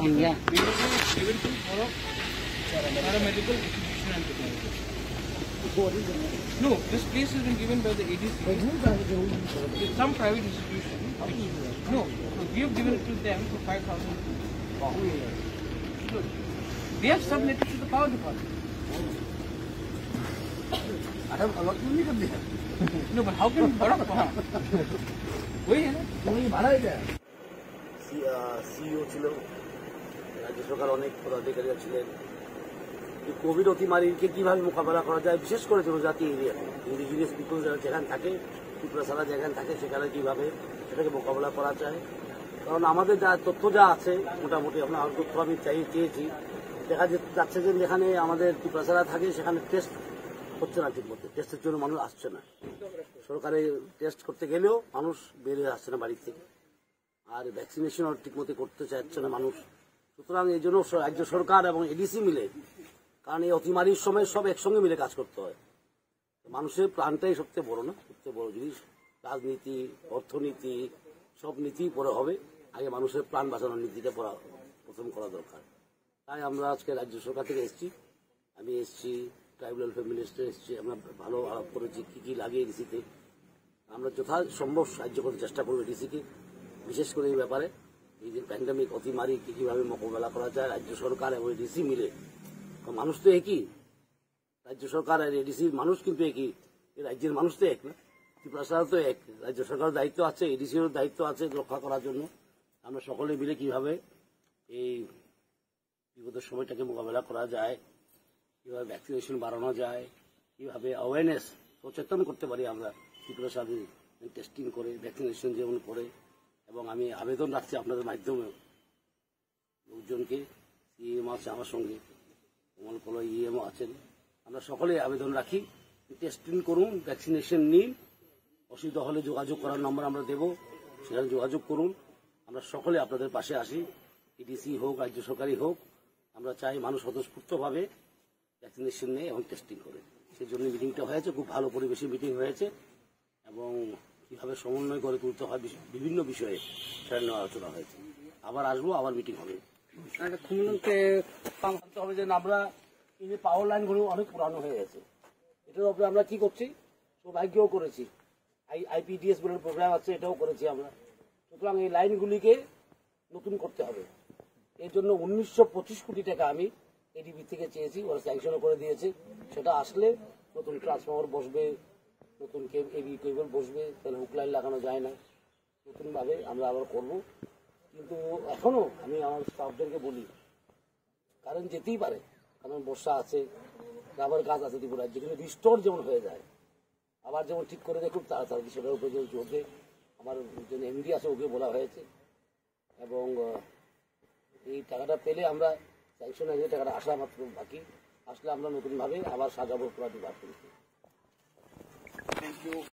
Paramedical and technology. No, this place has been given by the ADC. It's some private institution. No, we have given it to them for 5,000 We have submitted to the power department. I have a lot of money from there. No, but how can we borrow power? वही है ना तुम्हें भाड़ा সরকার অনেক পদাধিকারীরা ছিলেন। Covid অতিমারীকে কীভাবে মোকাবেলা করা যায়, বিশেষ করে জনজাতি এরিয়া ইন্ডিজিনিয়াস পিপুল যারা যেখানে থাকে, ত্রিপুরা ছাড়া যেখানে থাকে, সেখানে কীভাবে সেটাকে মোকাবেলা করা যায়। কারণ আমাদের যা তথ্য যা আছে, মোটামুটি আমার তথ্য আমি চাই চেয়েছি। দেখা যাচ্ছে যে যেখানে আমাদের ত্রিপুরা থাকে, সেখানে টেস্ট হচ্ছে না ঠিকমতো টেস্টের জন্য মানুষ আসছে না। সরকারে টেস্ট করতে গেলেও মানুষ বেরিয়ে আসছে না বাড়ির থেকে। আর ভ্যাকসিনেশনও ঠিকমতো করতে চাচ্ছে না মানুষ। সুতরাং এই জন্য রাজ্য সরকার এবং এডিসি মিলে, কারণ এই অতিমারির সময় সব একসঙ্গে মিলে কাজ করতে হয়। মানুষের প্রাণটাই সবচেয়ে বড় না? সবচেয়ে বড় জিনিস, রাজনীতি, অর্থনীতি, সব নীতি পরে হবে। আগে মানুষের প্রাণ বাঁচানোর নীতিটা পড়া প্রথম করা দরকার। তাই আমরা আজকে রাজ্য সরকার থেকে এসেছি। আমি এসেছি ট্রাইবাল ওয়েলফেয়ার মিনিস্টার এসেছি, আমরা ভালো আলাপ করেছি, কী কী লাগে এডিসিতে আমরা যথাসম্ভব সাহায্য করার চেষ্টা করব ডিসিকে বিশেষ করে এই ব্যাপারে। এই যে প্যান্ডামিক অতিমারি কি কীভাবে মোকাবেলা করা যায়, রাজ্য সরকার এবং এডিসি মিলে। মানুষ তো একই। রাজ্য সরকার আর এডিসির মানুষ কিন্তু একই। রাজ্যের মানুষ তো এক না? ত্রিপুরা তো এক। রাজ্য সরকারের দায়িত্ব আছে এডিসির দায়িত্ব আছে রক্ষা করার জন্য। আমরা সকলে মিলে কীভাবে এই বিপদের সময়টাকে মোকাবেলা করা যায়, কীভাবে ভ্যাকসিনেশন বাড়ানো যায়, কীভাবে অ্যাওয়ারনেস সচেতন করতে পারি আমরা। ত্রিপুরা সাথে টেস্টিং করে ভ্যাকসিনেশন যেমন করে। এবং আমি আবেদন রাখছি আপনাদের মাধ্যমে। লোকজনকে, সিএম আছে আমার সঙ্গে, কমল কল ইএমও আছেন। আমরা সকলে আবেদন রাখি। টেস্টিং করুন, ভ্যাকসিনেশন নিন। অসুবিধা হলে যোগাযোগ করার নম্বর আমরা দেব, সেখানে যোগাযোগ করুন। আমরা সকলে আপনাদের পাশে আসি ইডিসি হোক, রাজ্য সরকারি হোক, আমরা চাই মানুষ স্বতঃস্ফূর্তভাবে ভ্যাকসিনেশন নেয় এবং টেস্টিং করে। সেই জন্য মিটিংটা হয়েছে, খুব ভালো পরিবেশে মিটিং হয়েছে। এবং কীভাবে সমন্বয় করে তুলতে হয় বিভিন্ন বিষয়ে সেটা নিয়ে আলোচনা হয়েছে। আবার আসব, আবার মিটিং হবে। খুলনাতে আমরা এই যে পাওয়ার লাইনগুলো অনেক পুরানো হয়ে গেছে। এটার উপরে আমরা কি করছি? সৌভাগ্যও করেছি। আই আইপিডিএস বলে প্রোগ্রাম আছে, এটাও করেছি আমরা। সুতরাং এই লাইনগুলিকে নতুন করতে হবে। এর জন্য উনিশশো পঁচিশ কোটি টাকা আমি এডিবি থেকে চেয়েছি, ওরা স্যাংশনও করে দিয়েছে। সেটা আসলে নতুন ট্রান্সফর্মার বসবে নতুন কেউ এবি কেবল বসবে তাহলে হুক লাইন লাগানো যায় না। নতুনভাবে আমরা আবার করব। কিন্তু এখনও আমি আমার স্টাফদেরকে বলি কারণ যেতেই পারে, কারণ বর্ষা আছে, রাবার গাছ আছে ত্রিপুরায় যেখানে রিস্টোর যেমন হয়ে যায়, আবার যেমন ঠিক করে দেয়, খুব তাড়াতাড়ি সেটার উপরে যেমন চলছে আমার যে এমডি আছে, ওকে বলা হয়েছে। এবং এই টাকাটা পেলে আমরা স্যাংশন হয়ে টাকাটা আসা মাত্র বাকি, আসলে আমরা নতুনভাবে আবার সাজাবো পুরা ডিপার্টমেন্টকে Thank you.